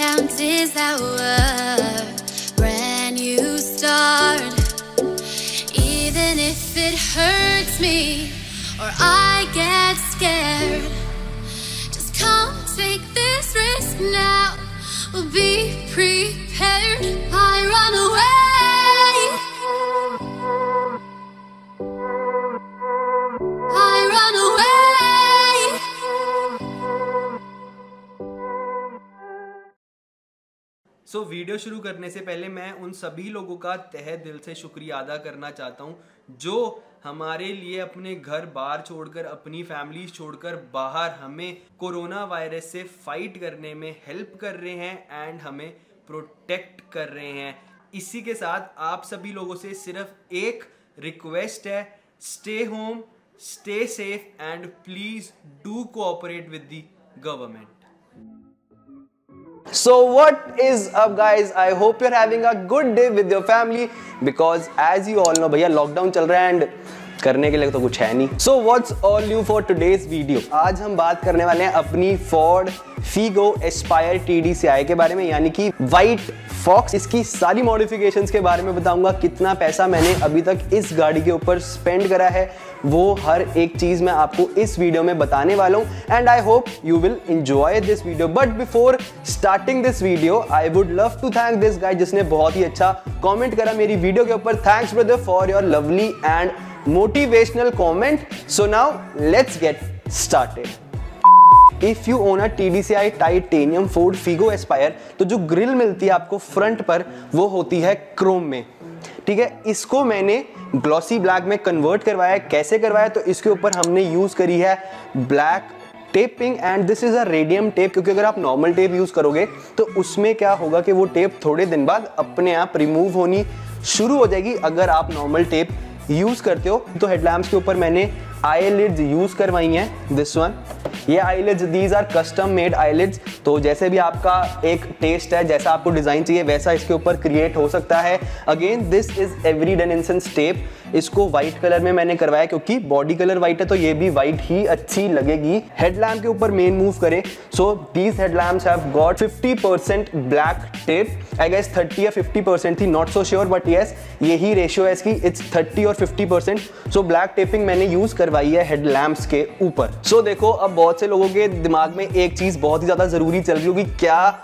counts is our brand new start. Even if it hurts me or I get scared, just come take this risk now. We'll be prepared. So so, video शुरू करने से पहले मैं उन सभी लोगों का तहे दिल से शुक्रिया अदा करना चाहता हूँ जो हमारे लिए अपने घर बाहर छोड़कर अपनी फैमिली छोड़कर बाहर हमें कोरोना वायरस से फाइट करने में हेल्प कर रहे हैं एंड हमें प्रोटेक्ट कर रहे हैं। इसी के साथ आप सभी लोगों से सिर्फ़ एक रिक्वेस्ट है stay home stay safe and please do cooperate with the government So what is up guys? I hope you're having a good day with your family because as you all know भैया lockdown चल रहा है and करने के लिए तो कुछ है नहीं। So what's all new for today's video आज हम बात करने वाले हैं अपनी फोर्ड फीगो एस्पायर टी के बारे में, यानी कि वाइट फॉक्स इसकी सारी मॉडिफिकेशन के बारे में बताऊँगा, कितना पैसा मैंने अभी तक इस गाड़ी के ऊपर स्पेंड करा है, वो हर एक चीज़ मैं आपको इस वीडियो में बताने वाला हूँ and I hope you will enjoy this video but before starting this video I would love to thank this guy जिसने बहुत ही अच्छा कॉमेंट करा मेरी वीडियो के ऊपर। Thanks brother for your lovely and motivational comment so now let's get started if you own a TDCI titanium Ford Figo Aspire तो जो grill मिलती है आपको फ्रंट पर, वो होती है क्रोम में। ठीक है? इसको मैंने ग्लॉसी ब्लैक में कन्वर्ट करवाया कैसे करवाया तो इसके ऊपर हमने यूज़ करी है black taping and this is a radium tape क्योंकि अगर आप नॉर्मल टेप यूज़ करोगे तो उसमें क्या होगा कि वो टेप थोड़े दिन बाद अपने आप रिमूव होनी शुरू हो जाएगी। अगर आप नॉर्मल टेप यूज़ करते हो तो हेडलैम्प्स के ऊपर मैंने आईलिड्स यूज़ करवाई हैं दिस वन ये eyelids these are custom made eyelids तो जैसे भी आपका एक टेस्ट है, जैसा आपको डिज़ाइन चाहिए, वैसा इसके ऊपर क्रिएट हो सकता है. Again this is Avery Dennison step इसको व्हाइट कलर में मैंने करवाया, क्योंकि बॉडी कलर व्हाइट है तो ये भी व्हाइट ही अच्छी लगेगी. हेडलैम्प के ऊपर मेन मूव करें. So these headlamps have got 50% black tape I guess 30 या 50% थी not so sure but yes यही रेशियो है इसकी इट्स 30 और 50% सो ब्लैक टेपिंग मैंने यूज़ करवाई है हेडलैम्प्स के ऊपर. सो so, देखो अब बहुत से लोगों के दिमाग में एक चीज़ बहुत ही ज़्यादा ज़रूरी चल रही होगी क्या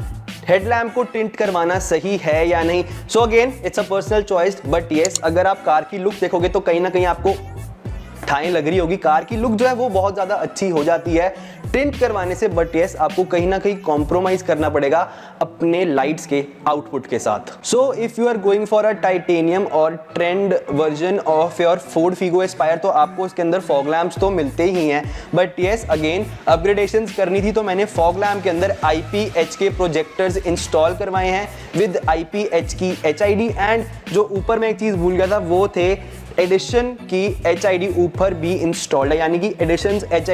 हेडलैम्प को टिंट करवाना सही है या नहीं? So again it's a personal choice but yes अगर आप कार की लुक देखोगे तो कहीं ना कहीं आपको ठाएँ लग रही होगी कार की। लुक जो है वो बहुत ज़्यादा अच्छी हो जाती है। टिंट करवाने से बट यस आपको कहीं ना कहीं कॉम्प्रोमाइज करना पड़ेगा अपने लाइट्स के आउटपुट के साथ। So if you are going for a titanium और trend version of your Ford Figo Aspire तो आपको इसके अंदर फॉग लैम्प्स तो मिलते ही हैं। बट यस अगेन अपग्रेडेशन करनी थी तो मैंने फॉग लैम्प के अंदर आईपीएच के प्रोजेक्टर्स इंस्टॉल करवाए हैं। विद आईपीएच की एचआईडी एंड जो ऊपर मैं एक चीज़ भूल गया था, वो थे एडिशन की एचआईडी ऊपर भी इंस्टॉल्ड है, यानी कि addition H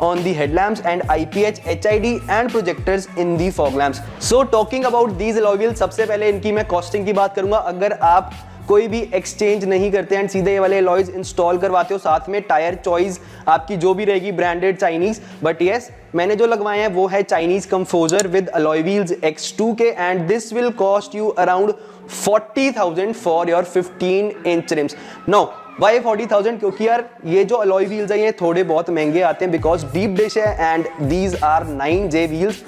on the headlamps and I P H H I D and projectors in the fog lamps so talking about these alloy wheel सबसे पहले इनकी मैं कॉस्टिंग की बात करूँगा। अगर आप कोई भी एक्सचेंज नहीं करते एंड सीधे ये वाले अलॉयज इंस्टॉल करवाते हो साथ में टायर चॉइस आपकी जो भी रहेगी ब्रांडेड चाइनीज़ बट यस मैंने जो लगवाए हैं वो है चाइनीज़ कंफोजर विद अलॉय व्हील्स X2 के and this will cost you around 40,000 for your 15 inch rims no why forty thousand क्योंकि यार ये जो अलॉय व्हील्स हैं ये थोड़े बहुत महँगे आते हैं बिकॉज़ डीप डिश है and these are nine J wheels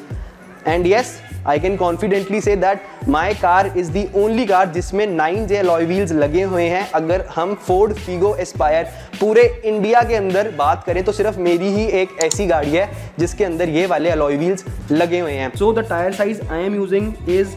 and yes I can confidently say that my car is the only car जिसमें नाइन जे अलॉय व्हील्स लगे हुए हैं। अगर हम फोर्ड फीगो एस्पायर पूरे इंडिया के अंदर बात करें तो सिर्फ़ मेरी ही एक ऐसी गाड़ी है, जिसके अंदर ये वाले अलॉय व्हील्स लगे हुए हैं। So, the tire size I am using is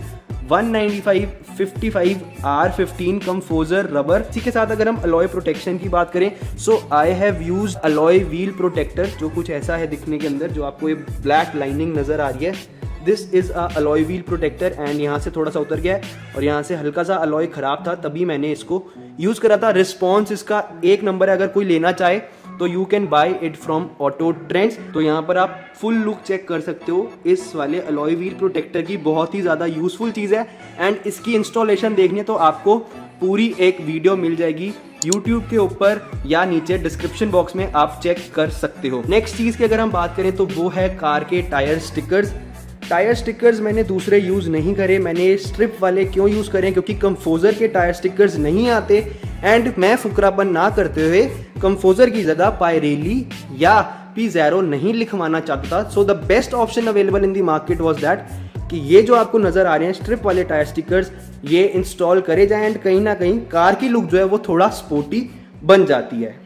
195 55 R15 Composer rubber इसी के साथ अगर हम अलॉय प्रोटेक्शन की बात करें so I have used alloy wheel protector जो कुछ ऐसा है दिखने के अंदर, जो आपको ये ब्लैक लाइनिंग नज़र आ रही है। This is a alloy wheel protector and यहाँ से थोड़ा सा उतर गया है और यहाँ से हल्का सा अलॉय खराब था, तभी मैंने इसको यूज़ करा था। रिस्पॉन्स इसका एक नंबर है, अगर कोई लेना चाहे तो you can buy it from Auto Trends तो यहाँ पर आप फुल लुक चेक कर सकते हो। इस वाले अलॉय व्हील प्रोटेक्टर की बहुत ही ज़्यादा यूजफुल चीज़ है एंड इसकी इंस्टॉलेशन देखने तो आपको पूरी एक वीडियो मिल जाएगी। YouTube के ऊपर या नीचे डिस्क्रिप्शन बॉक्स में आप चेक कर सकते हो। नेक्स्ट चीज़ की अगर हम बात करें तो वो है कार के टायर स्टिकर्स टायर स्टिकर्स मैंने दूसरे यूज़ नहीं करे, मैंने स्ट्रिप वाले क्यों यूज़ करें? क्योंकि कंफोजर के टायर स्टिकर्स नहीं आते। एंड मैं फुकरापन ना करते हुए कंफोजर की जगह पायरेली या पी जैरो नहीं लिखवाना चाहता। So the best option available in the market was that कि ये जो आपको नज़र आ रहे हैं स्ट्रिप वाले टायर स्टिकर्स, ये इंस्टॉल करे जाए। एंड कहीं ना कहीं कार की लुक जो है, वो थोड़ा स्पोर्टी बन जाती है।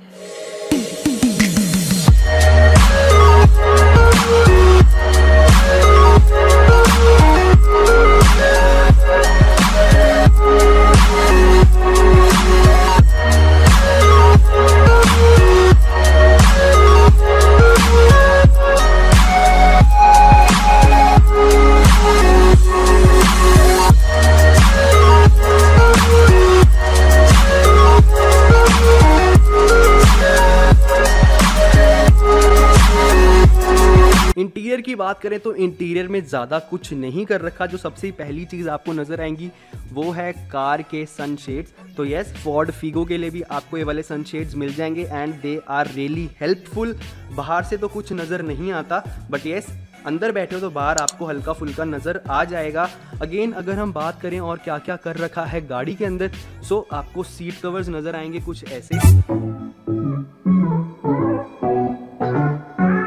बात करें तो इंटीरियर में ज़्यादा कुछ नहीं कर रखा, जो सबसे पहली चीज़ आपको नज़र आएँगी, वो है कार के सनशेड्स तो यस फॉर्ड फीगो के लिए भी आपको ये वाले सनशेड्स मिल जाएँगे and they are really helpful बाहर से तो कुछ नज़र नहीं आता बट यस अंदर बैठे हो तो बाहर आपको हल्का फुल्का नज़र आ जाएगा। अगेन अगर हम बात करें और क्या क्या कर रखा है गाड़ी के अंदर सो आपको सीट कवर्स नज़र आएँगे कुछ ऐसे।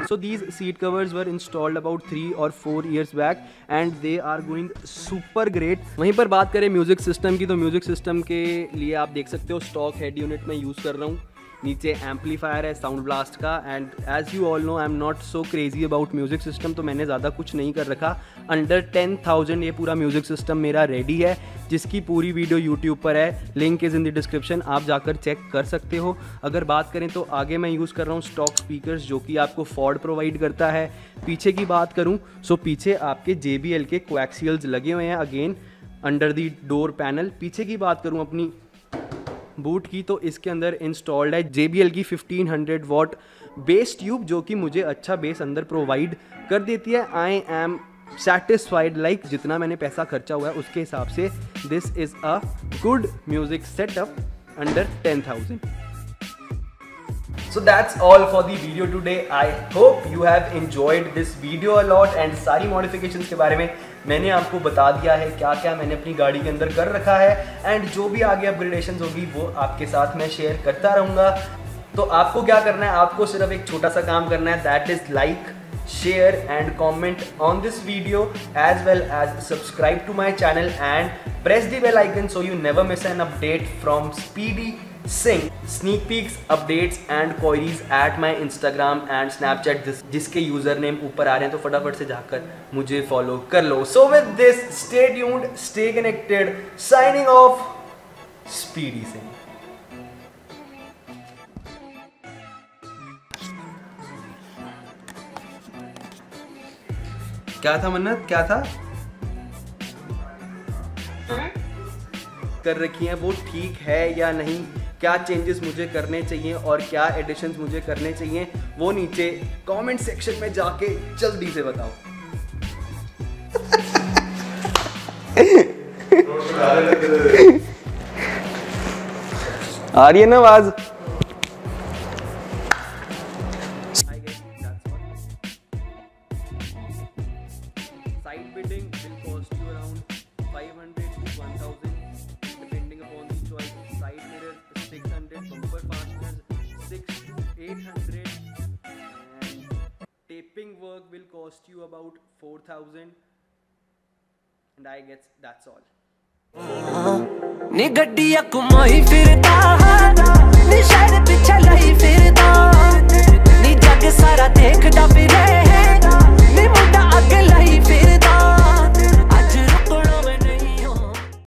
So these seat covers were installed about three or four years back and they are going super great. वहीं पर बात करें म्यूज़िक सिस्टम की तो म्यूज़िक सिस्टम के लिए आप देख सकते हो स्टॉक हेड यूनिट में यूज़ कर रहा हूँ नीचे एम्पलीफायर है साउंड ब्लास्ट का and as you all know I am not so crazy about music system तो मैंने ज़्यादा कुछ नहीं कर रखा। अंडर टेन थाउज़ेंड ये पूरा म्यूज़िक सिस्टम मेरा रेडी है, जिसकी पूरी वीडियो यूट्यूब पर है। Link is in the description आप जाकर चेक कर सकते हो। अगर बात करें तो आगे मैं यूज़ कर रहा हूँ स्टॉक स्पीकर्स जो कि आपको फॉर्ड प्रोवाइड करता है। पीछे की बात करूँ सो पीछे आपके जे के कोएक्सियल्स लगे हुए हैं again under the door panel पीछे की बात करूँ अपनी बूट की तो इसके अंदर इंस्टॉल्ड है जेबीएल की 1500 वॉट बेस ट्यूब जो कि मुझे अच्छा बेस अंदर प्रोवाइड कर देती है। आई एम सेटिस्फाइड लाइक जितना मैंने पैसा खर्चा हुआ है, उसके हिसाब से this is a good music setup under ten thousand So that's all for the video today. I hope you have enjoyed this video a lot and सारी modifications के बारे में। मैंने आपको बता दिया है क्या क्या मैंने अपनी गाड़ी के अंदर कर रखा है एंड जो भी आगे अपग्रेडेशन होगी, वो आपके साथ मैं शेयर करता रहूँगा। तो आपको क्या करना है, आपको सिर्फ़ एक छोटा सा काम करना है that is like share and comment on this video as well as subscribe to my channel and press the bell icon so you never miss an update from Speedy Sneak peeks updates and queries at my Instagram and Snapchat. जिस, जिसके user name ऊपर आ रहे हैं तो फटाफट से जाकर मुझे फॉलो कर लो। So with this stay tuned stay connected signing off Speedy Singh क्या था मन्नत? क्या था? कर रखी है वो ठीक है या नहीं? क्या चेंजेस मुझे करने चाहिए और क्या एडिशंस मुझे करने चाहिए वो नीचे कमेंट सेक्शन में जाके जल्दी से बताओ आ रही है ना आवाज़. Side bidding 6 to 800 and taping work will cost you about 4000 and I guess that's all. ਨੀ ਗੱਡੀਆਂ ਘੁਮਾਈ ਫਿਰਦਾ ਨੀ ਸ਼ਹਿਰ ਪਿੱਛੇ ਲਈ ਫਿਰਦਾ ਨੀ ਜੱਗ ਸਾਰਾ ਦੇਖਦਾ ਫਿਰੇ ਨੀ ਮੁੰਡਾ ਅੱਗ ਲਈ